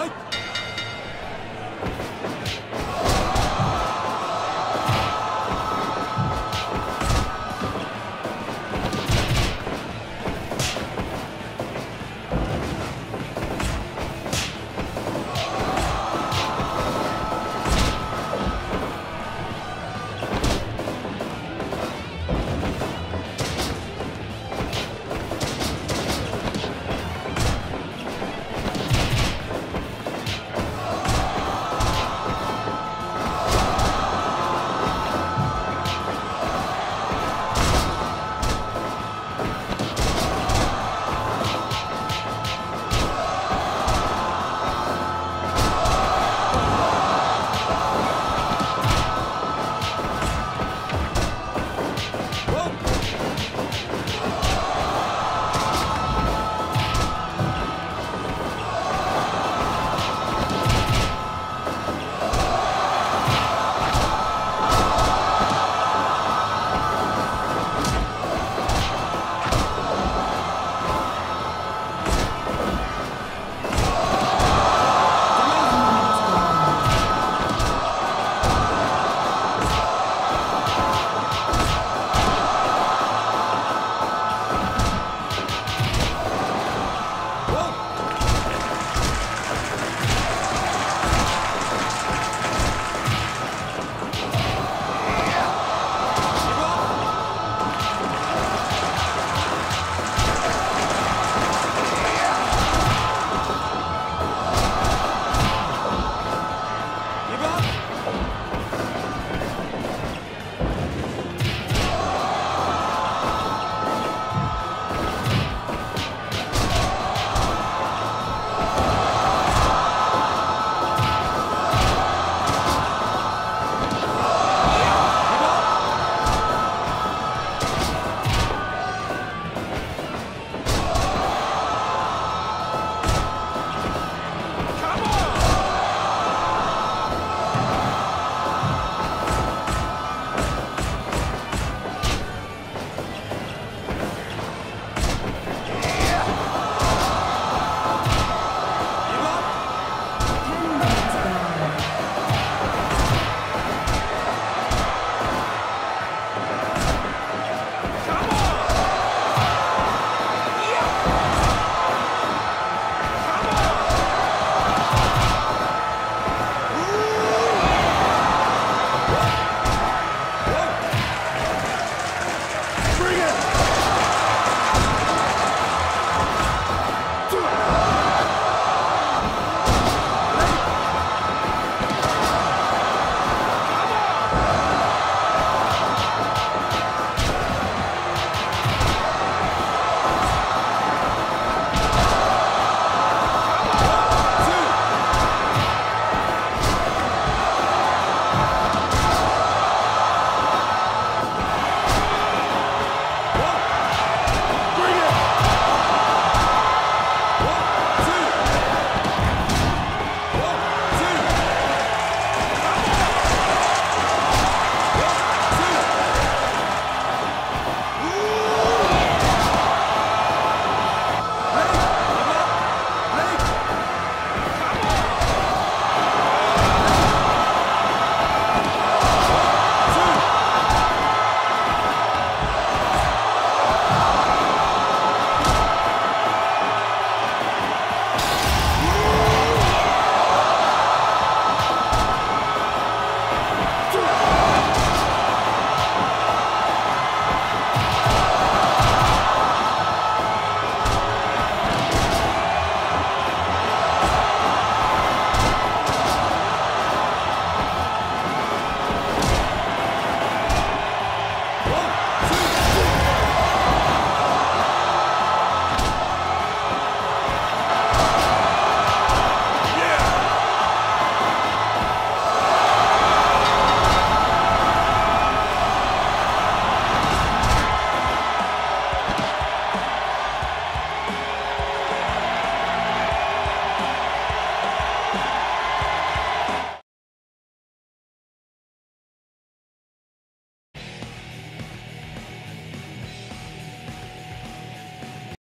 Fight!